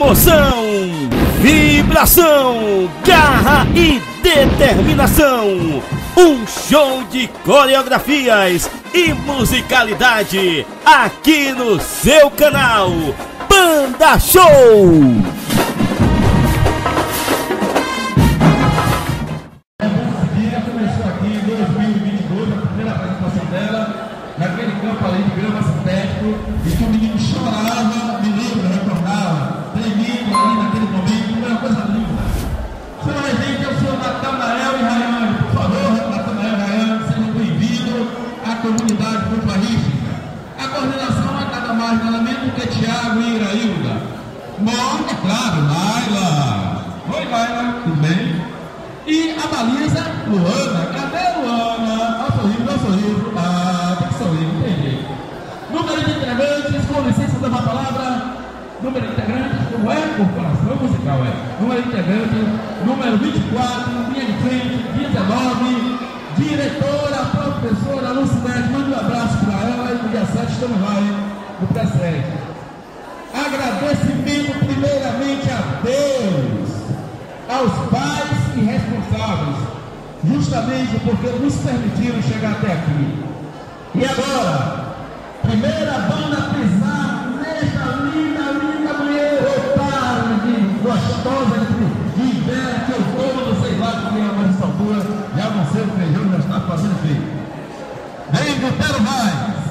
Emoção, vibração, garra e determinação. Um show de coreografias e musicalidade aqui no seu canal Banda Show. naquele campo de grama É. Número de integrantes, número 24, linha de frente, 19. Diretora, professora Lucinete, mande um abraço para ela e no dia 7 estamos lá, hein? No pré Agradecimento primeiramente a Deus, aos pais e responsáveis, justamente porque nos permitiram chegar até aqui. E agora, primeira banda a gostosa de, de inverno, que eu como, não sei lá como é mais altura, já não sei o feijão, já está fazendo feio. Vem, não quero mais,